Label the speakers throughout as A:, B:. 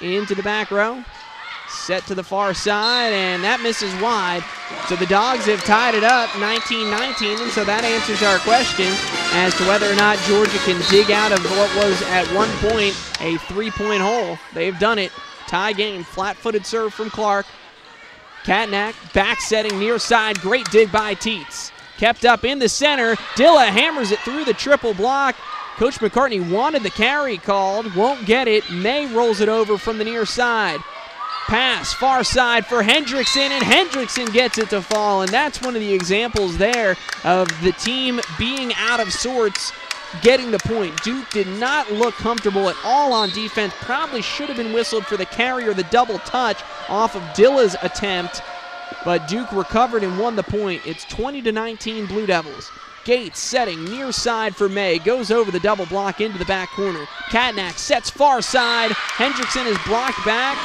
A: into the back row. Set to the far side, and that misses wide. So the Dogs have tied it up 19 19, and so that answers our question as to whether or not Georgia can dig out of what was at one point a three point hole. They've done it. Tie game, flat footed serve from Clark. Katnack back setting near side. Great dig by Teets. Kept up in the center. Dilla hammers it through the triple block. Coach McCartney wanted the carry called, won't get it. May rolls it over from the near side. Pass far side for Hendrickson, and Hendrickson gets it to fall. And that's one of the examples there of the team being out of sorts, getting the point. Duke did not look comfortable at all on defense. Probably should have been whistled for the carry or the double touch off of Dilla's attempt. But Duke recovered and won the point. It's 20 to 19 Blue Devils. Gates setting near side for May. Goes over the double block into the back corner. Katnack sets far side. Hendrickson is blocked back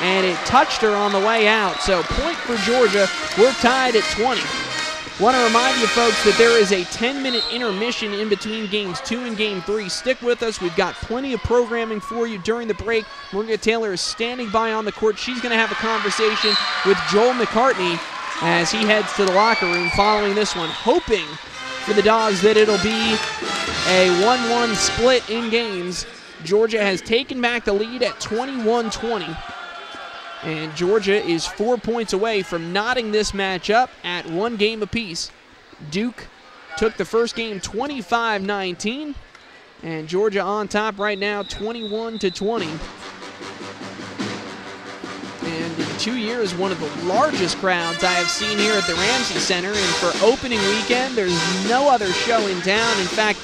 A: and it touched her on the way out. So point for Georgia. We're tied at 20. Want to remind you folks that there is a 10 minute intermission in between games two and game three. Stick with us. We've got plenty of programming for you during the break. Maria Taylor is standing by on the court. She's going to have a conversation with Joel McCartney as he heads to the locker room following this one, hoping for the Dogs that it'll be a 1 1 split in games. Georgia has taken back the lead at 21 20. And Georgia is four points away from knotting this match up at one game apiece. Duke took the first game 25 19. And Georgia on top right now 21 to 20. And in two years, one of the largest crowds I have seen here at the Ramsey Center. And for opening weekend, there's no other show in town. In fact,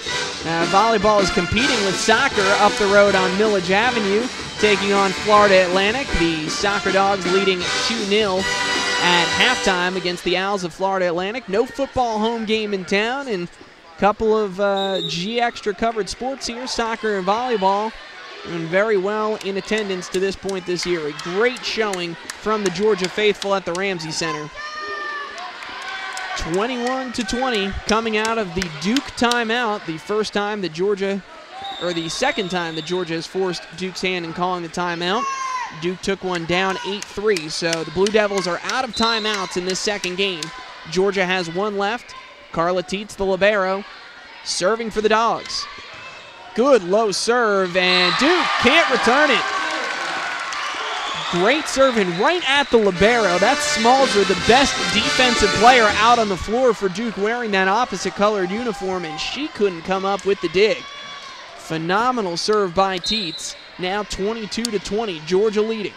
A: uh, volleyball is competing with soccer up the road on Milledge Avenue taking on Florida Atlantic. The Soccer Dogs leading 2 0 at halftime against the Owls of Florida Atlantic. No football home game in town, and a couple of uh, G Extra covered sports here soccer and volleyball. Very well in attendance to this point this year. A great showing from the Georgia faithful at the Ramsey Center. 21 to 20 coming out of the Duke timeout, the first time that Georgia or the second time that Georgia has forced Duke's hand in calling the timeout. Duke took one down 8 3, so the Blue Devils are out of timeouts in this second game. Georgia has one left. Carla Teets, the Libero, serving for the Dogs. Good low serve, and Duke can't return it. Great serving right at the Libero. That's Smalzer, the best defensive player out on the floor for Duke wearing that opposite colored uniform, and she couldn't come up with the dig. Phenomenal serve by Teets. Now 22 to 20, Georgia leading.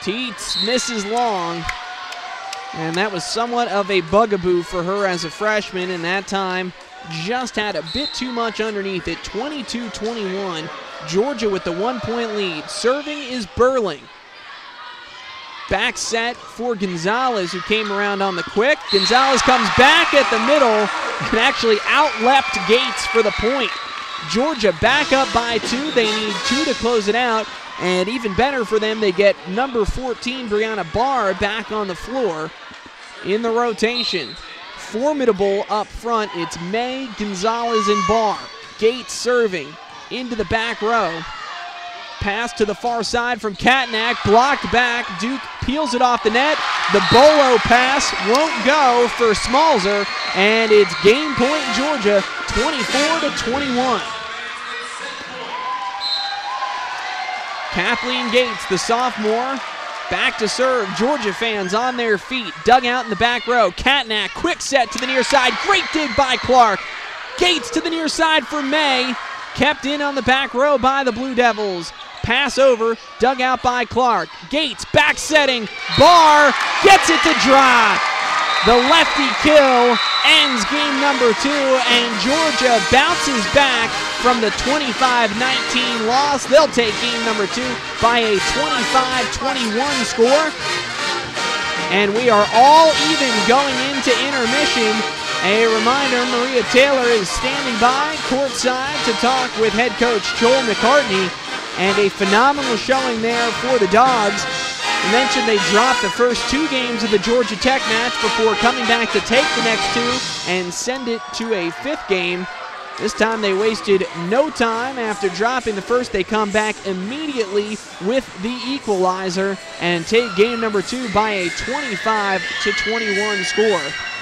A: Teets misses long, and that was somewhat of a bugaboo for her as a freshman, and that time just had a bit too much underneath it. 22 21, Georgia with the one point lead. Serving is Burling. Back set for Gonzalez, who came around on the quick. Gonzalez comes back at the middle and actually outleapt Gates for the point. Georgia back up by two. They need two to close it out. And even better for them, they get number 14, Brianna Barr, back on the floor in the rotation. Formidable up front. It's May, Gonzalez, and Barr. Gates serving into the back row. Pass to the far side from Katnack, blocked back. Duke peels it off the net. The Bolo pass won't go for Smalzer, and it's game point Georgia, 24 to 21. Kathleen Gates, the sophomore, back to serve. Georgia fans on their feet, dug out in the back row. Katnack, quick set to the near side. Great dig by Clark. Gates to the near side for May. Kept in on the back row by the Blue Devils. Pass over, dug out by Clark. Gates back setting. Barr gets it to dry. The lefty kill ends game number two, and Georgia bounces back from the 25-19 loss. They'll take game number two by a 25-21 score. And we are all even going into intermission. A reminder, Maria Taylor is standing by courtside to talk with head coach Joel McCartney and a phenomenal showing there for the Dogs. I mentioned they dropped the first two games of the Georgia Tech match before coming back to take the next two and send it to a fifth game This time they wasted no time. After dropping the first, they come back immediately with the equalizer and take game number two by a 25 to 21 score.